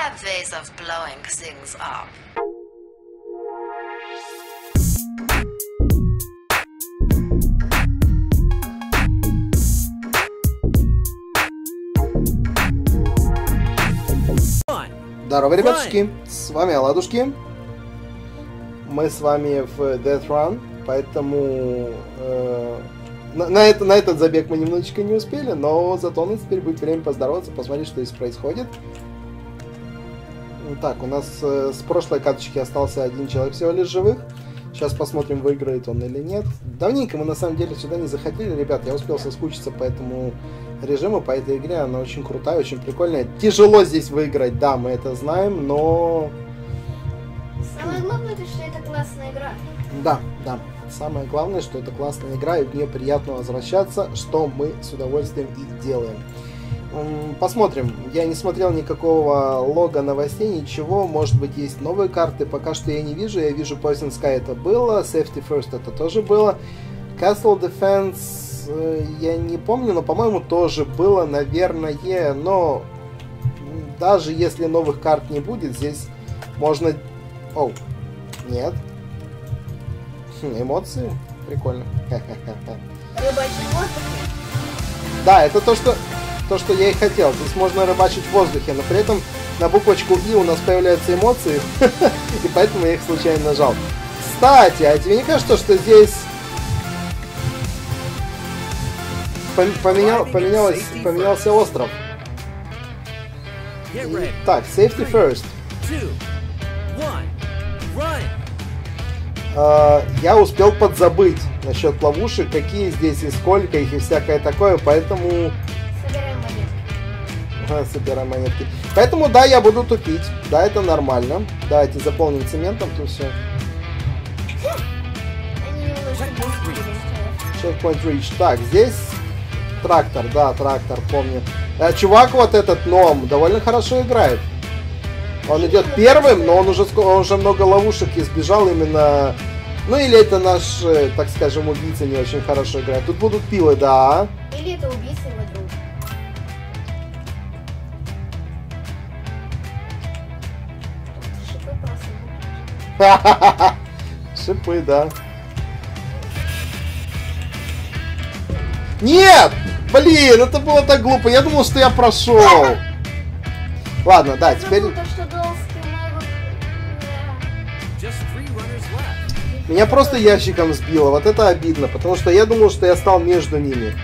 have ways of blowing things up. Здорово, ребятушки! С вами Оладушки. Мы с вами в Death Run, поэтому э, на, на, это, на этот забег мы немножечко не успели, но зато у нас теперь будет время поздороваться, посмотреть, что здесь происходит. Так, у нас э, с прошлой каточки остался один человек всего лишь живых. Сейчас посмотрим, выиграет он или нет. Давненько мы на самом деле сюда не заходили, ребят. Я успел соскучиться по этому режиму, по этой игре. Она очень крутая, очень прикольная. Тяжело здесь выиграть, да, мы это знаем, но... Самое главное, это что это классная игра. Да, да. Самое главное, что это классная игра, и в нее приятно возвращаться, что мы с удовольствием и делаем. Посмотрим. Я не смотрел никакого лога новостей, ничего. Может быть, есть новые карты. Пока что я не вижу. Я вижу Poison Sky это было. Safety First это тоже было. Castle Defense э, я не помню, но, по-моему, тоже было, наверное. Но даже если новых карт не будет, здесь можно... Оу, нет. Хм, эмоции? Прикольно. Да, это то, что, то, что я и хотел. Здесь можно рыбачить в воздухе, но при этом на буквочку И у нас появляются эмоции, и поэтому я их случайно нажал. Кстати, а тебе не кажется, что здесь пом- поменял, поменялось, поменялся остров? Так, safety first. А, я успел подзабыть насчет ловушек, какие здесь и сколько их и всякое такое, поэтому. Ага, собираем монетки. Поэтому да, я буду тупить. Да, это нормально. Давайте заполним цементом тут все. Checkpoint reach. Так, здесь трактор, да, трактор, помню. А, чувак вот этот Ном довольно хорошо играет. Он идет первым, но он уже, он уже много ловушек избежал именно... Ну или это наш, э, так скажем, убийца не очень хорошо играет. Тут будут пилы, да. Или это убийца его друг. Шипы, да. Нет! Блин, это было так глупо. Я думал, что я прошел. Ладно, да, теперь left. меня просто ящиком сбило. Вот это обидно, потому что я думал, что я стал между ними.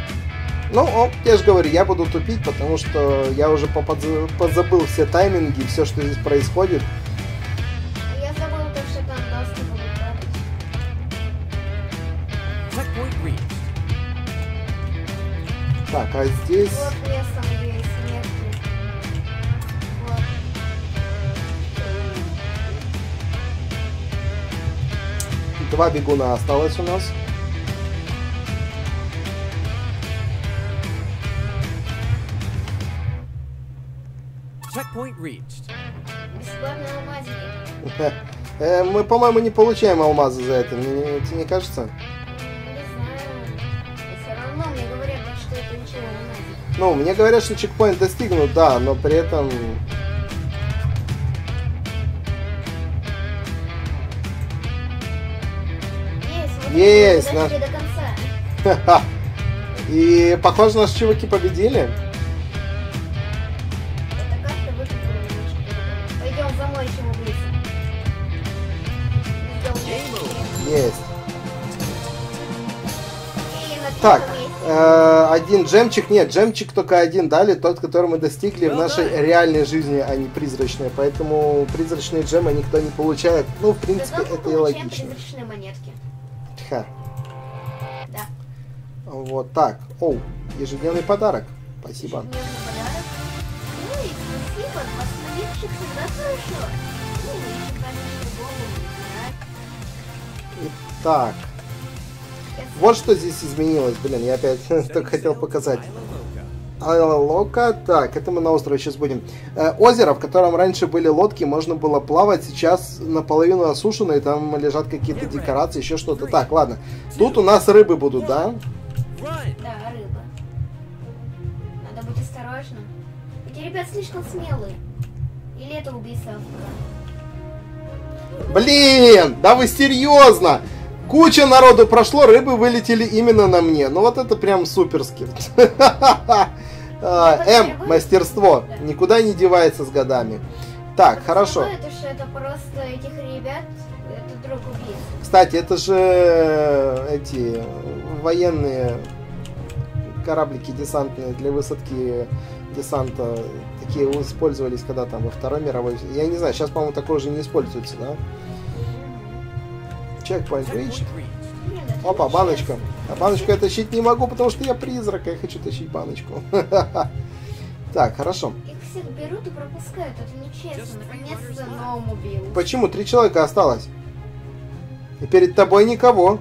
Ну, о, я же говорю, я буду тупить, потому что я уже позабыл все тайминги, все, что здесь происходит. А здесь... Вот. Вот. Два бегуна осталось у нас. Checkpoint reached. Бесплатные алмазики. Э, Мы, по-моему, не получаем алмазы за это. Мне тебе не кажется? Ну, мне говорят, что чекпоинт достигнут, да, но при этом... Есть, Есть, наш-. И похоже, наши чуваки победили. Есть. Так. Э, один джемчик, нет, джемчик только один дали, тот, который мы достигли в Ну нашей да. реальной жизни, а не призрачной. Поэтому призрачные джемы никто не получает. Ну, в принципе, Зато это и логично. призрачные монетки. Ха. Да. Вот так. Оу, ежедневный подарок. Спасибо. Ежедневный подарок. Ну и спасибо, восстановивших всегда хорошо. Ну и конечно, голову не Так, знаю. Вот что здесь изменилось. Блин, я опять только хотел показать. Айла Лока. Так, это мы на острове сейчас будем. Э, озеро, в котором раньше были лодки, можно было плавать, сейчас наполовину осушено, и там лежат какие-то декорации, еще что-то. Так, ладно. Тут у нас рыбы будут, да? Да, рыба. Надо быть осторожным. Эти ребят слишком смелые. Или это убийца автора? Блин, да вы серьезно? Куча народу прошло, рыбы вылетели именно на мне. Ну вот это прям суперски. А, М, мастерство. Никуда не девается с годами. Так, хорошо. Это что это просто этих ребят, это друг убийц. Кстати, это же э, эти военные кораблики десантные для высадки десанта. Такие использовались когда там во Второй мировой. Я не знаю, сейчас, по-моему, такое уже не используется, да? Чекпоинт reached. Опа, баночка. А баночку я тащить не могу, потому что я призрак, а я хочу тащить баночку. Так, хорошо. Их всех берут и пропускают, это нечестно. Наконец-то убил. Почему? Три человека осталось. И перед тобой никого.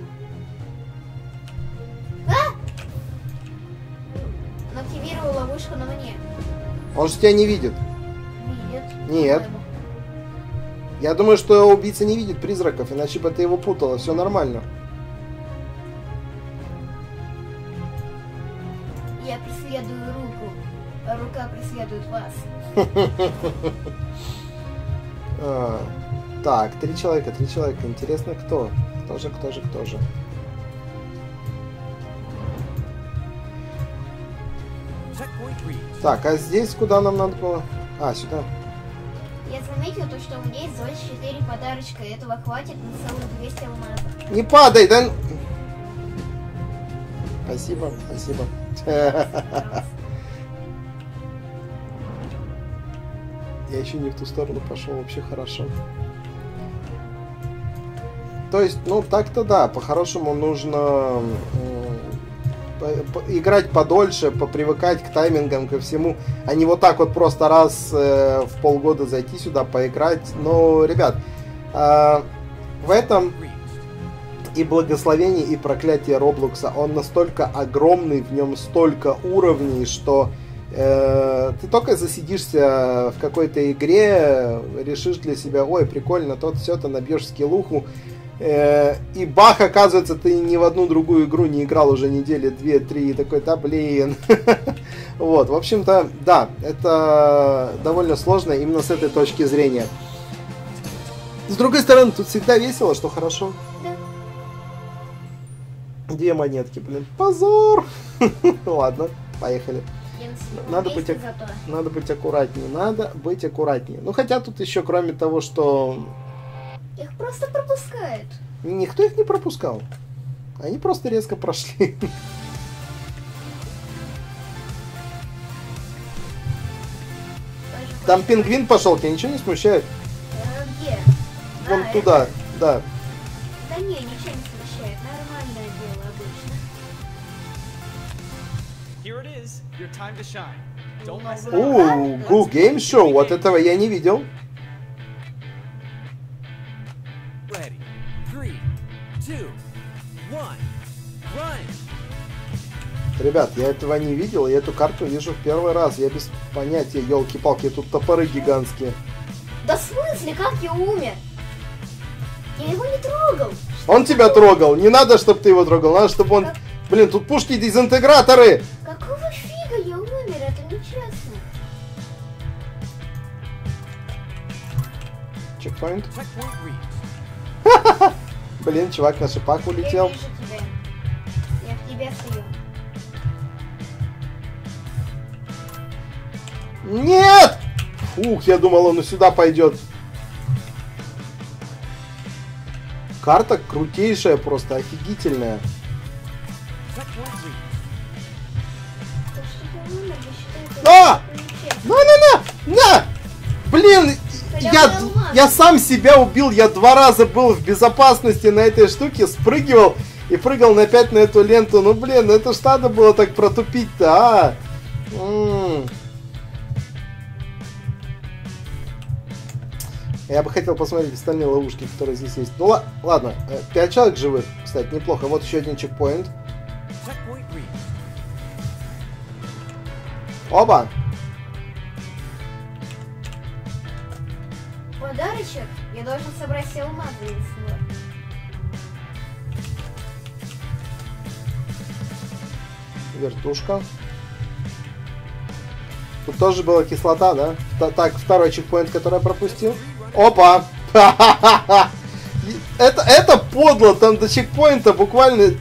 Он активировал ловушку на мне. Он же тебя не видит. Видит. Нет. Я думаю, что убийца не видит призраков, иначе бы ты его путала. Все нормально. Я преследую руку, а рука преследует вас. А, так, три человека, три человека. Интересно, кто? Кто же, кто же, кто же? Так, а здесь куда нам надо было? А, сюда. Я заметил то, что у меня есть 24 подарочка, и этого хватит на целых 200 алмазов. Не падай, да... Спасибо, спасибо. Я еще не в ту сторону пошел, вообще хорошо. То есть, ну так-то да, по-хорошему нужно играть подольше, попривыкать к таймингам, ко всему, а не вот так вот просто раз э, в полгода зайти сюда, поиграть. Но, ребят, а, в этом и благословение, и проклятие Роблокса. Он настолько огромный, в нем столько уровней, что э, ты только засидишься в какой-то игре, решишь для себя, ой, прикольно, тот все, ты набьешь скиллуху, э, и бах, оказывается, ты ни в одну другую игру не играл уже недели две-три, и такой, да блин. Вот, в общем-то, да, это довольно сложно именно с этой точки зрения. С другой стороны, тут всегда весело, что хорошо. Две монетки, блин. Позор! Ладно, поехали. Надо быть. Надо быть аккуратнее. Надо быть аккуратнее. Ну, хотя тут еще, кроме того, что Их просто пропускают. никто их не пропускал. Они просто резко прошли. Там пингвин пошел, тебя ничего не смущает? Э, Где? Вон А, туда, это? да. Да не, ничего не смущает. Нормальное дело обычно. Here it is, your time to shine. Don't mess it up. Ууу, Гу Гейм Шоу, вот этого я не видел. Ребят, я этого не видел, я эту карту вижу в первый раз. Я без понятия, елки-палки, тут топоры гигантские. Да в смысле, как я умер? Я его не трогал. Он тебя трогал, не надо, чтобы ты его трогал, надо, чтобы он... Блин, тут пушки дезинтеграторы! Какого фига я умер? Это нечестно. Чекпоинт. Блин, чувак на шипах улетел. Я вижу тебя. Я в тебя стою. Нет! Фух, я думал, он и сюда пойдет. Карта крутейшая, просто офигительная. А! На-на-на! На! Блин, я, я сам себя убил, я два раза был в безопасности на этой штуке, спрыгивал и прыгал на 5 на эту ленту. Ну, блин, это ж надо было так протупить-то, а? М. Я бы хотел посмотреть остальные ловушки, которые здесь есть. Ну, ла- ладно, 5 человек живых, кстати, неплохо. Вот еще один чекпоинт. Checkpoint Подарочек? Я должен собрать все алмазы из него. Вертушка. Тут тоже была кислота, да? Та- Так, второй чекпоинт, который я пропустил. Опа! Это, это подло, там до чекпоинта буквально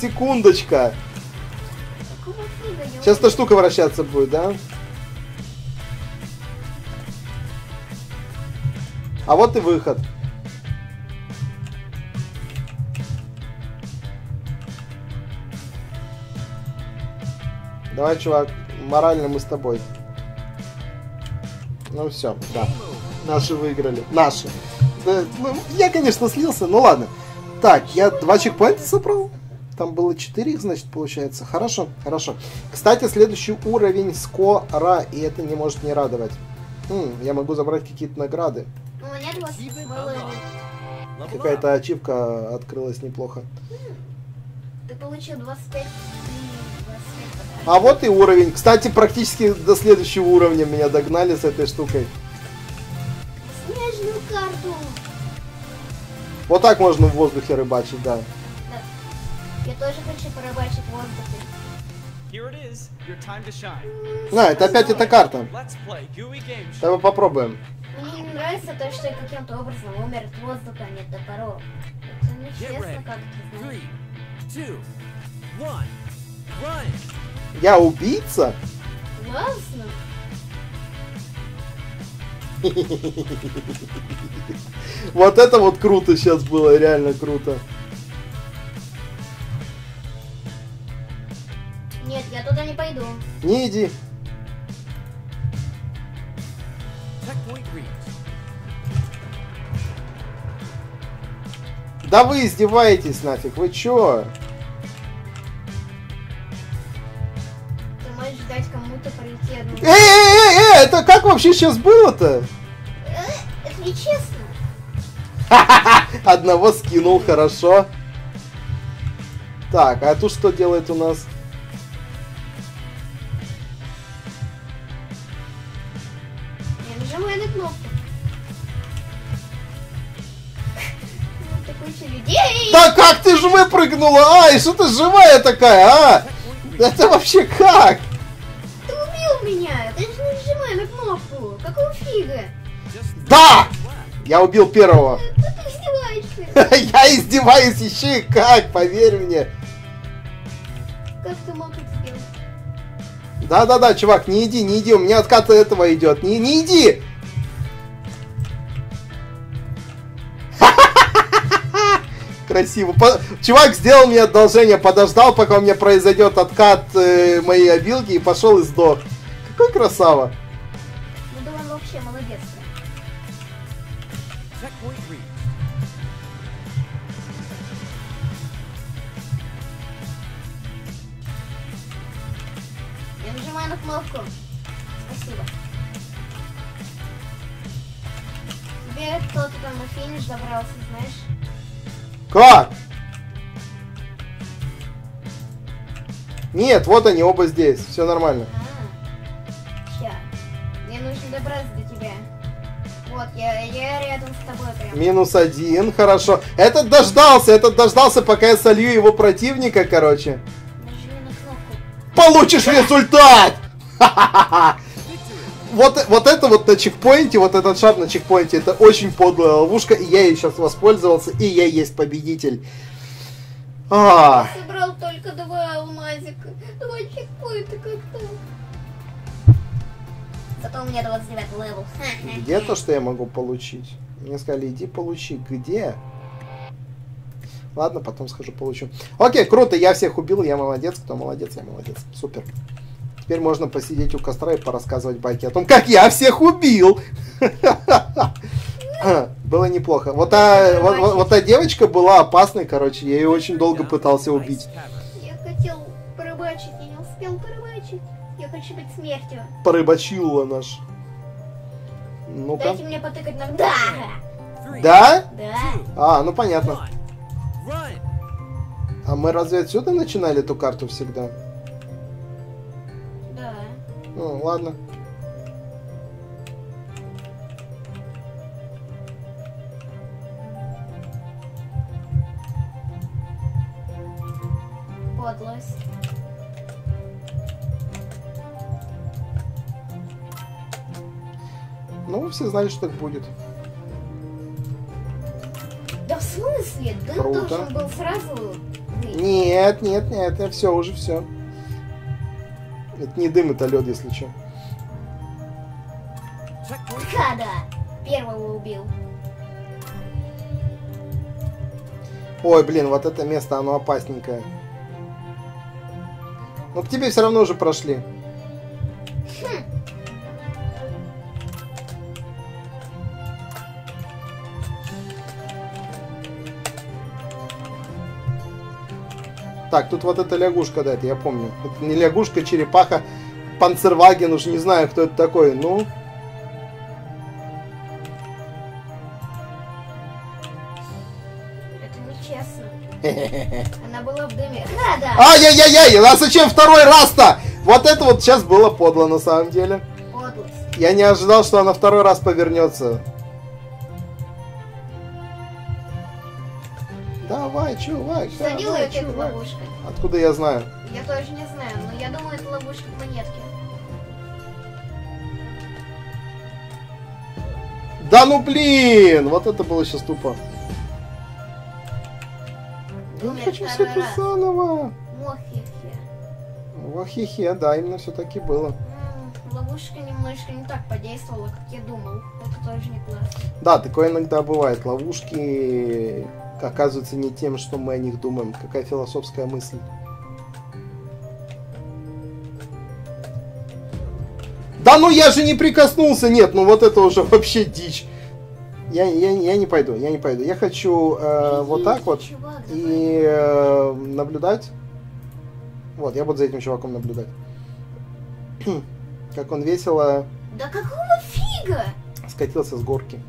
секундочка. Сейчас эта штука вращаться будет, да? А вот и выход. Давай, чувак, морально мы с тобой. Ну все, да. Наши выиграли. Наши. Да, ну, я, конечно, слился, ну ладно. Так, я два чекпоинта собрал. Там было 4 их, значит, получается. Хорошо, хорошо. Кстати, следующий уровень скоро, и это не может не радовать. М, я могу забрать какие-то награды. У меня 20 Achievement было. unlocked. Level up. Какая-то ачивка открылась неплохо. Ты получил 25 и 25 подарков. А вот и уровень. Кстати, практически до следующего уровня меня догнали с этой штукой. Снежную карту. Вот так можно в воздухе рыбачить, да. Я тоже хочу порыбачить в воздухе. На, это опять эта карта. Давай попробуем. Мне не нравится то, что я каким-то образом умер от воздуха, а не от топоров. Это нечестно как-то, знаешь. Three, two, one, run. Я убийца? Классно. Вот это вот круто сейчас было, реально круто. Пойду. Не иди. Да вы издеваетесь нафиг, вы чё? Ты можешь дать кому-то пройти одну. Эй, эй, эй, эй, это как вообще сейчас было-то? Э, Это нечестно. Одного скинул, хорошо. Так, а тут что делает у нас? Выпрыгнула? Ай, что ты живая такая, а? Это вообще как? Ты убил меня. Ты же не нажимай на кнопку. Какого фига? Да! Я убил первого. Ты, ты издеваешься. Я издеваюсь еще и как, поверь мне. Как ты мог это сделать? Да-да-да, чувак, не иди, не иди, у меня откат этого идет. Не, не иди! Красиво. По- Чувак сделал мне одолжение, подождал, пока у меня произойдет откат э, моей обилки и пошел и сдох. Какой красава. Ну да он вообще молодец. Я нажимаю на кнопку. Спасибо. Тебе кто-то там на финиш добрался, знаешь? Как? Нет, вот они оба здесь. Все нормально. А. Мне нужно добраться до тебя. Вот, я, я рядом с тобой прям. Минус один, хорошо. Этот дождался, этот дождался, пока я солью его противника, короче. Нажми на кнопку. Получишь результат! Вот, вот это вот на чекпоинте, вот этот шар на чекпоинте, это очень подлая ловушка, и я ей сейчас воспользовался, и я есть победитель. А, Собрал только два алмазика. Два чекпоинта как-то. Зато у меня 29 левел. где то, что я могу получить? Мне сказали, иди получи. Где? Ладно, потом схожу получу. Окей, круто, я всех убил, я молодец. Кто молодец, я молодец. Супер. Теперь можно посидеть у костра и порассказывать байки о том, как я всех убил. Было неплохо. Вот та, вот, вот- вот та девочка была опасной, короче. Я ее очень долго пытался убить. Я хотел порыбачить, я не успел порыбачить. Я хочу быть смертью. Порыбачила наш. Ну-ка. Дайте мне потыкать на... Да! Да? Да. А, ну понятно. А мы разве отсюда начинали эту карту всегда? Ладно. Подлость. Ну, все знали, что так будет. Да в смысле? Дым Круто. должен был сразу. Нет, нет, нет, все, уже все. Это не дым, это лед, если что. Ха, да. Первого убил. Ой, блин, вот это место, оно опасненькое. Но к тебе все равно уже прошли. Так, тут вот эта лягушка, да, это я помню. Это не лягушка, черепаха, панцерваген, уж не знаю, кто это такой. Ну. Она была в дыме. Ха, да. Ай-яй-яй-яй, а зачем второй раз-то? Вот это вот сейчас было подло на самом деле. Подлость. Я не ожидал, что она второй раз повернется. Давай, чувак, Что давай, чувак. ловушка? Откуда я знаю? Я тоже не знаю, но я думаю, это ловушка к монетке. Да ну блин! Вот это было сейчас тупо. Я Умер хочу все это заново. Мохихе. Вахихе, да, именно все таки было. Ловушка немножко не так подействовала, как я думал. Это тоже не классно. Да, такое иногда бывает. Ловушки оказываются не тем, что мы о них думаем. Какая философская мысль. Да ну я же не прикоснулся! Нет, ну вот это уже вообще дичь. Я, я, я не пойду, я не пойду. Я хочу э, вот так вот Чувак, и э, наблюдать. Вот, я буду за этим чуваком наблюдать. Как он весело Да какого фига? скатился с горки.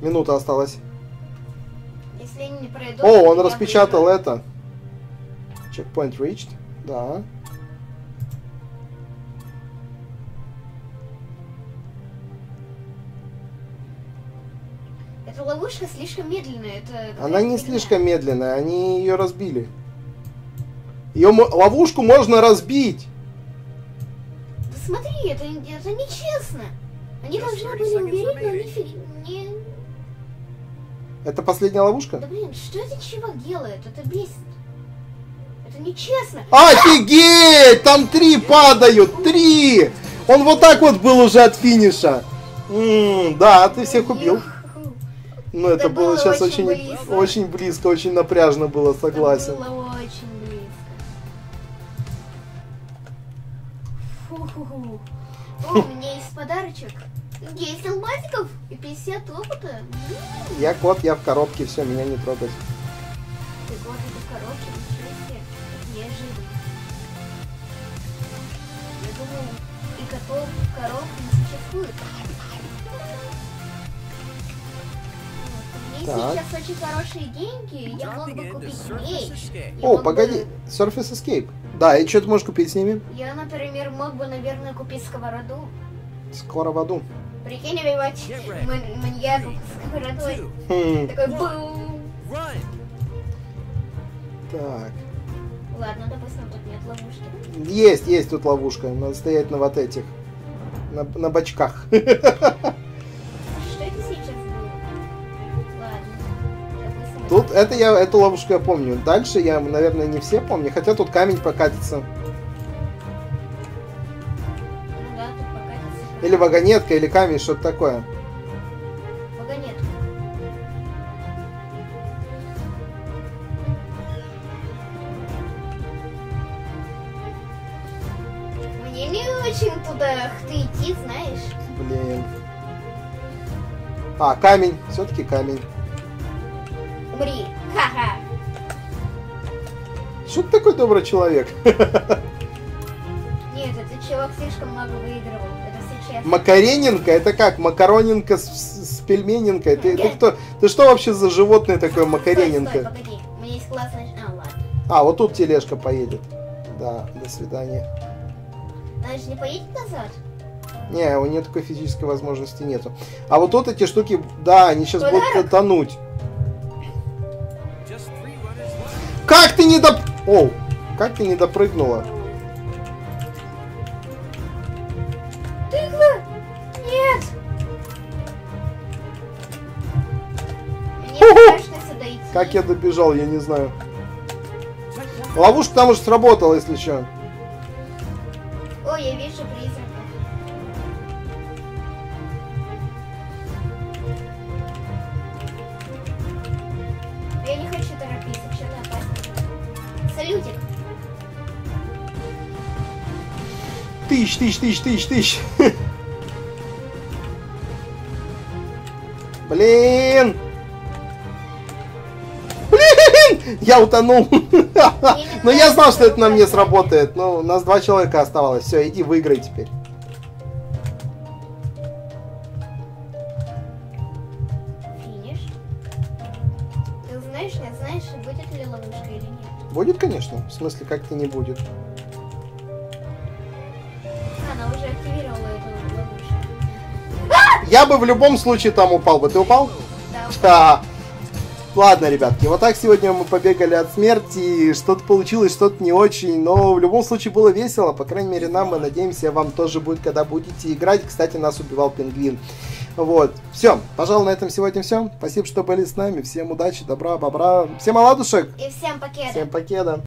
Минута осталась. Если они не пройдут... О, он распечатал выиграю. это. Checkpoint reached. Да. Эта ловушка слишком медленная. Это Она не фигня. слишком медленная, они ее разбили. Ее ловушку можно разбить. Да смотри, это, это нечестно. Они должны 30 были умереть, но нифига не... Это последняя ловушка? Да блин, что этот чувак делает? Это бесит. Это нечестно. Офигеть! Там три падают! Три! Он вот так вот был уже от финиша. М, да, ты всех убил. Но это Это было было сейчас очень очень, близко. очень близко, очень напряжно было, Это согласен. было очень близко. Фу-ху-ху. О, у меня есть подарочек. 10 алмазиков и 50 опыта. Я кот, я в коробке, все, меня не трогать. Ты год это в коробке, ничего себе. Неожиданно. Я думал, и котов в коробке не существует. Меня Так. сейчас очень хорошие деньги, я мог бы купить меч. О, мог бы- погоди, Surface Escape. Да, и что ты можешь купить с ними? Я, например, мог бы, наверное, купить сковороду. Скоро в аду. Прикинь, убивать Get ready. ман- маньяков сковородой. Two. Хм, Такой бум. Так. Ладно, допустим, тут нет ловушки. Есть, есть тут ловушка. Надо стоять на вот этих. На, на бочках. Что это сейчас было? Ладно. Допустим, Тут это я, эту ловушку я помню. Дальше я, наверное, не все помню. Хотя тут камень покатится. Или вагонетка, или камень, что-то такое. Вагонетка. Мне не очень туда ты идти, знаешь. Блин. А, камень. Все-таки камень. Умри. Ха-ха. Что ты такой добрый человек? Нет, этот чувак слишком много выигрывал. Макарененко? Это как? Макароненко с, с- пельмененкой? Ты, ты кто? Ты что вообще за животное такое Стой, Макарененко? погоди. У меня есть классная... А, ладно. А, вот тут тележка поедет. Да, до свидания. Она же не поедет назад? Не, у нее такой физической возможности нету. А вот тут эти штуки, да, они сейчас будут Подарок? тонуть. Runners left. Как ты не доп... О, как ты не допрыгнула? Как я добежал, я не знаю. Ловушка там уже сработала, если что. Ой, я вижу призрака. Я не хочу торопиться, что-то опасно. Салютик. Тысяч, тысяч, тысяч, тысяч, тысяч. Блин! Я утонул. Но я знал, что это на мне сработает. Но у нас два человека оставалось. Все, иди выиграй теперь. Финиш. Ты знаешь, не знаешь, будет ли ловушка или нет. Будет, конечно. В смысле, как-то не будет. Она уже активировала эту ловушку. Я бы в любом случае там упал бы. Ты упал? Да. Ладно, ребятки, вот так сегодня мы побегали от смерти, что-то получилось, что-то не очень, но в любом случае было весело, по крайней мере нам, мы надеемся, вам тоже будет, когда будете играть. Кстати, нас убивал пингвин. Вот, все, пожалуй, на этом сегодня все. Спасибо, что были с нами, всем удачи, добра, бобра, всем оладушек, И всем покеда. всем покеда.